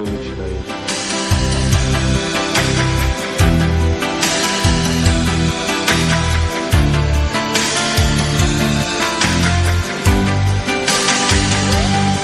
muito nítida aí.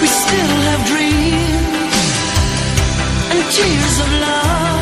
We still have dreams and tears of love.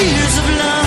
tears of love.